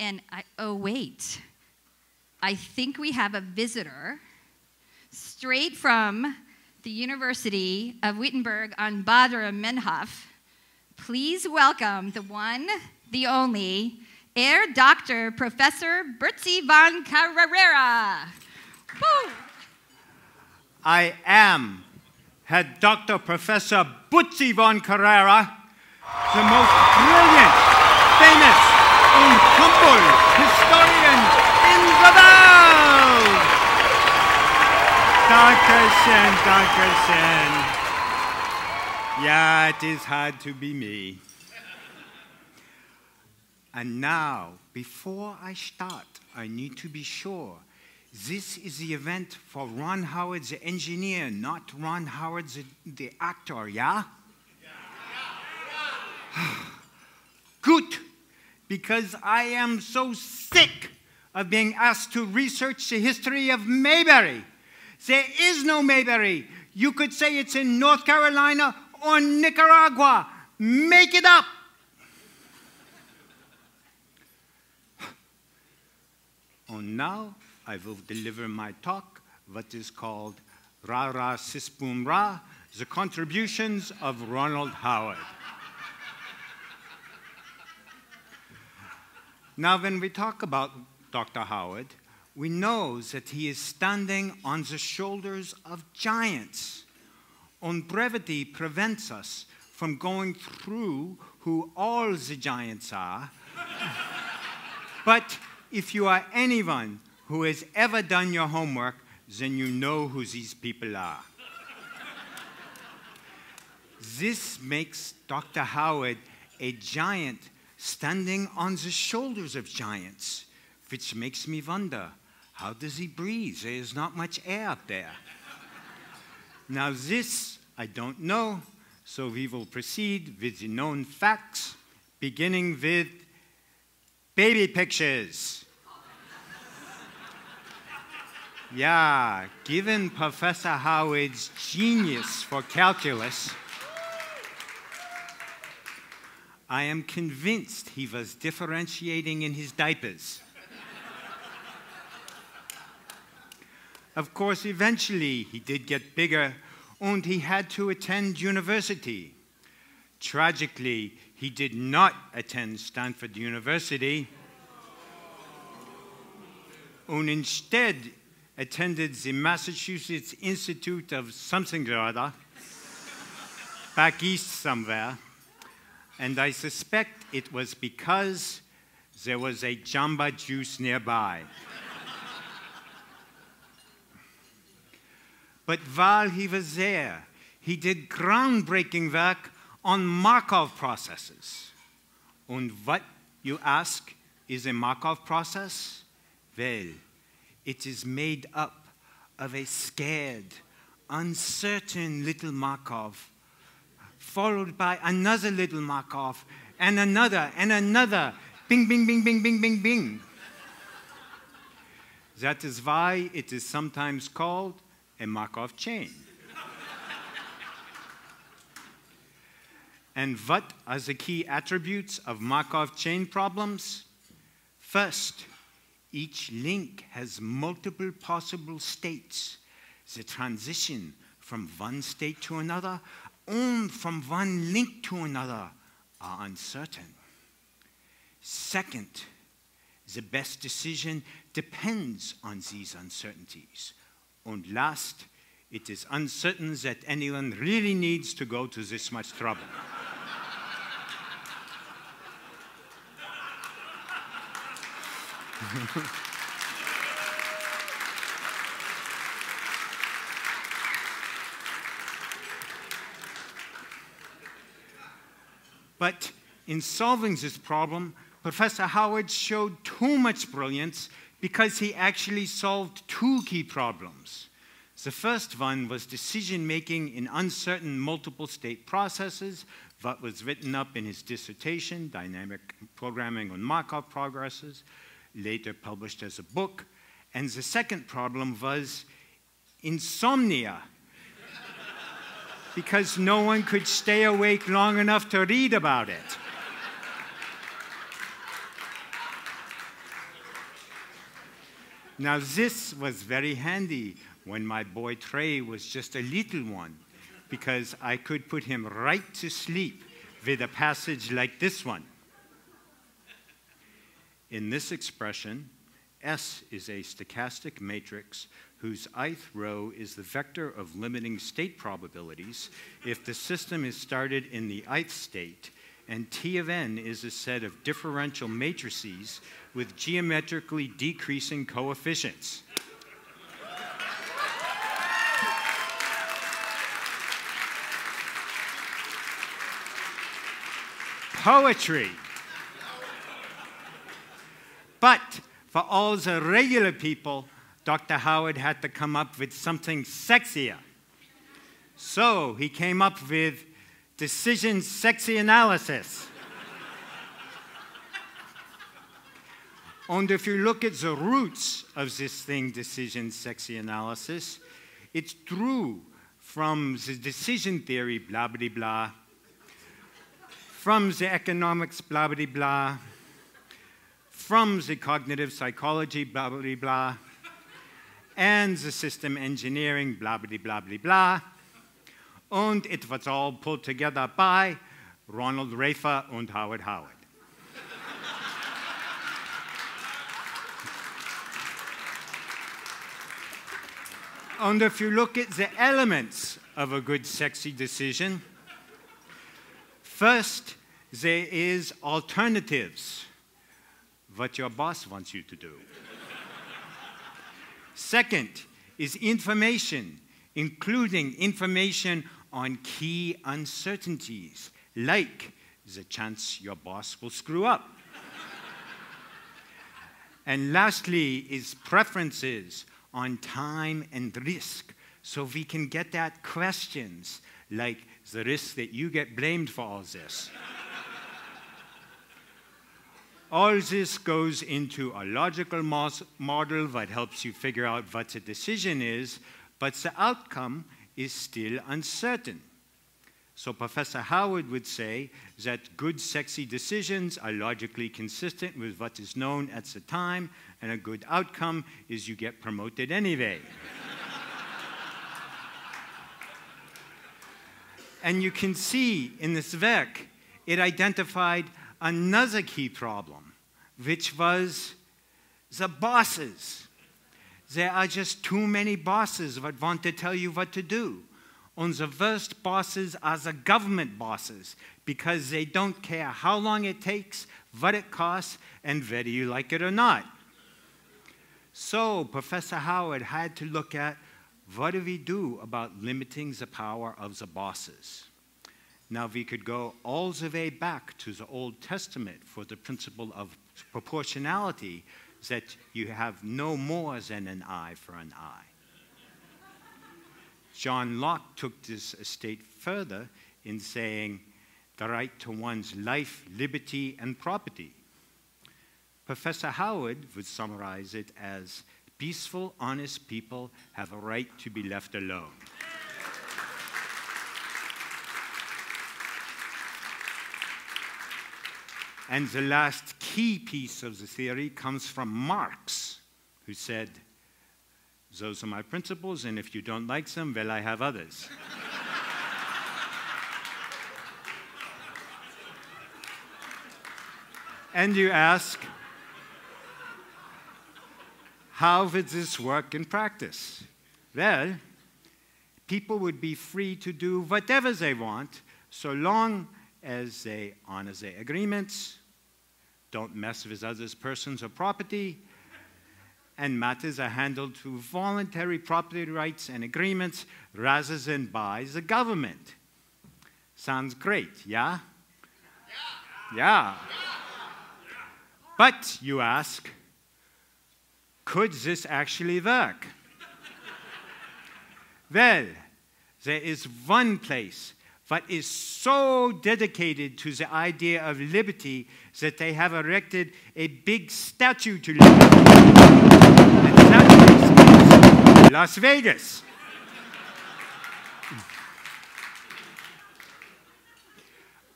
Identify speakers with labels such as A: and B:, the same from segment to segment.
A: And I, oh, wait. I think we have a visitor straight from the University of Wittenberg on Badr Menhof. Please welcome the one, the only, Herr Dr. Professor Butzi von Carrera. Woo!
B: I am Herr Dr. Professor Butzi von Carrera, the most brilliant, famous, humble historian in the world. Dankeschön, Dankeschön. Yeah, it is hard to be me. And now, before I start, I need to be sure this is the event for Ron Howard, the engineer, not Ron Howard, the, the actor, yeah? Good, because I am so sick of being asked to research the history of Mayberry. There is no Mayberry. You could say it's in North Carolina or Nicaragua. Make it up. And now I will deliver my talk, what is called Ra Ra Boom Ra, the contributions of Ronald Howard. Now, when we talk about Dr. Howard, we know that he is standing on the shoulders of giants. On brevity prevents us from going through who all the giants are. but if you are anyone who has ever done your homework, then you know who these people are. this makes Dr. Howard a giant standing on the shoulders of giants, which makes me wonder how does he breathe? There is not much air up there. now, this I don't know, so we will proceed with the known facts, beginning with baby pictures. Yeah, given Professor Howard's genius for calculus, I am convinced he was differentiating in his diapers. of course, eventually he did get bigger and he had to attend university. Tragically, he did not attend Stanford University and instead attended the Massachusetts Institute of something or other, back east somewhere, and I suspect it was because there was a jamba juice nearby. but while he was there, he did groundbreaking work on Markov processes. And what, you ask, is a Markov process? Well, it is made up of a scared, uncertain little Markov, followed by another little Markov, and another, and another. Bing, bing, bing, bing, bing, bing, bing. That is why it is sometimes called a Markov chain. and what are the key attributes of Markov chain problems? First, each link has multiple possible states. The transition from one state to another and from one link to another are uncertain. Second, the best decision depends on these uncertainties. And last, it is uncertain that anyone really needs to go to this much trouble. But in solving this problem, Professor Howard showed too much brilliance because he actually solved two key problems. The first one was decision making in uncertain multiple state processes, what was written up in his dissertation, Dynamic Programming on Markov Processes, later published as a book. And the second problem was insomnia because no one could stay awake long enough to read about it. Now, this was very handy when my boy Trey was just a little one, because I could put him right to sleep with a passage like this one. In this expression, S is a stochastic matrix whose ith row is the vector of limiting state probabilities if the system is started in the ith state, and T of n is a set of differential matrices with geometrically decreasing coefficients. Poetry. But for all the regular people, Dr. Howard had to come up with something sexier. So he came up with decision sexy analysis. and if you look at the roots of this thing, decision sexy analysis, it's true from the decision theory, blah, blah, blah, from the economics, blah, blah, blah, from the cognitive psychology, blah, blah, blah, and the system engineering, blah, blah, blah, blah, blah. And it was all pulled together by Ronald Raiffa and Howard Howard. and if you look at the elements of a good, sexy decision, first, there is alternatives what your boss wants you to do. Second is information, including information on key uncertainties, like the chance your boss will screw up. and lastly is preferences on time and risk, so we can get at questions like the risk that you get blamed for all this. All this goes into a logical model that helps you figure out what the decision is, but the outcome is still uncertain. So Professor Howard would say that good, sexy decisions are logically consistent with what is known at the time, and a good outcome is you get promoted anyway. and you can see in this work, it identified another key problem, which was the bosses. There are just too many bosses that want to tell you what to do. And the worst bosses are the government bosses because they don't care how long it takes, what it costs, and whether you like it or not. So, Professor Howard had to look at what do we do about limiting the power of the bosses? Now, we could go all the way back to the Old Testament for the principle of proportionality that you have no more than an eye for an eye. John Locke took this a state further in saying the right to one's life, liberty, and property. Professor Howard would summarize it as peaceful, honest people have a right to be left alone. And the last key piece of the theory comes from Marx, who said, Those are my principles, and if you don't like them, well, I have others. and you ask, how would this work in practice? Well, people would be free to do whatever they want so long as they honor their agreements, don't mess with others' persons or property, and matters are handled through voluntary property rights and agreements rather than by the government. Sounds great, yeah? Yeah. yeah. But, you ask, could this actually work? well, there is one place but is so dedicated to the idea of liberty that they have erected a big statue to liberty. And that is Las Vegas.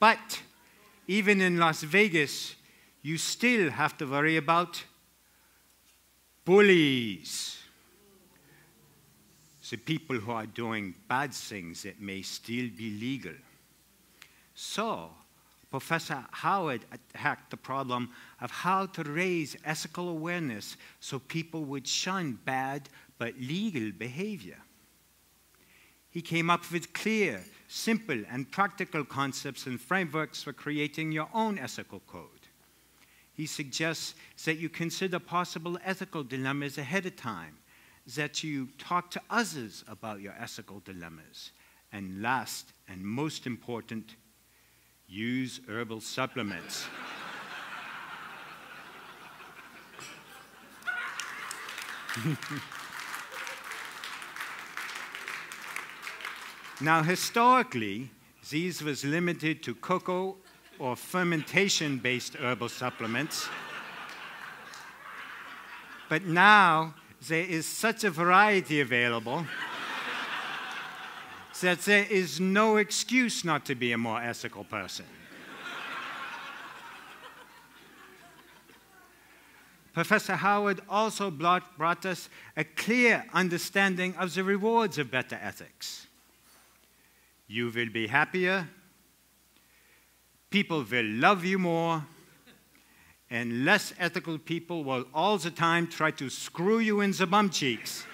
B: but even in Las Vegas, you still have to worry about bullies, the people who are doing bad things that may still be legal. So, Professor Howard attacked the problem of how to raise ethical awareness so people would shun bad but legal behavior. He came up with clear, simple, and practical concepts and frameworks for creating your own ethical code. He suggests that you consider possible ethical dilemmas ahead of time, that you talk to others about your ethical dilemmas, and last and most important, use herbal supplements. now, historically, these was limited to cocoa or fermentation-based herbal supplements. but now there is such a variety available that there is no excuse not to be a more ethical person. Professor Howard also brought us a clear understanding of the rewards of better ethics. You will be happier, people will love you more, and less ethical people will all the time try to screw you in the bum cheeks.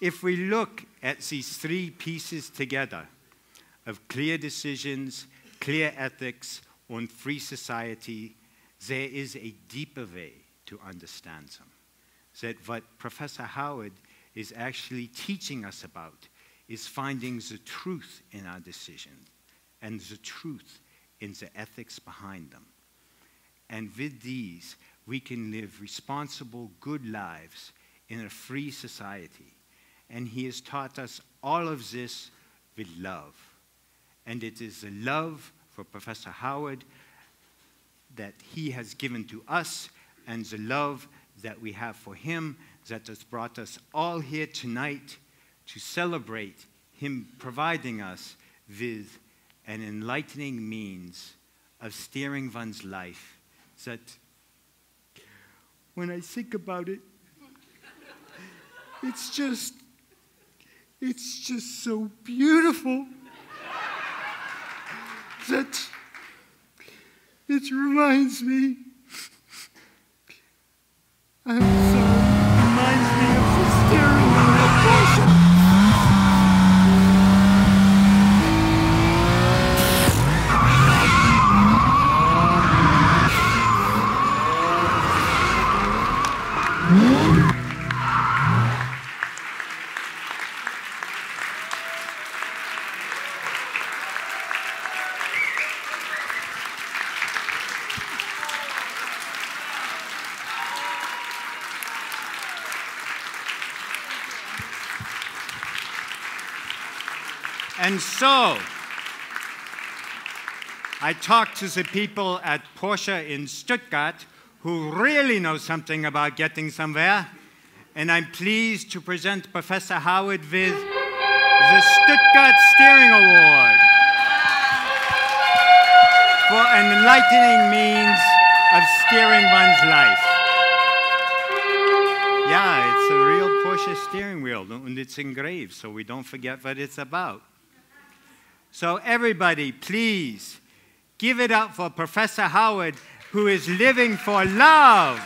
B: if we look at these three pieces together of clear decisions, clear ethics, and free society, there is a deeper way to understand them. That what Professor Howard is actually teaching us about is finding the truth in our decisions and the truth in the ethics behind them. And with these, we can live responsible, good lives in a free society and he has taught us all of this with love. And it is the love for Professor Howard that he has given to us and the love that we have for him that has brought us all here tonight to celebrate him providing us with an enlightening means of steering one's life that when I think about it, it's just it's just so beautiful that it reminds me. I'm And so, I talked to the people at Porsche in Stuttgart who really know something about getting somewhere, and I'm pleased to present Professor Howard with the Stuttgart Steering Award for an enlightening means of steering one's life. Yeah, it's a real Porsche steering wheel, and it's engraved, so we don't forget what it's about. So, everybody, please give it up for Professor Howard, who is living for love.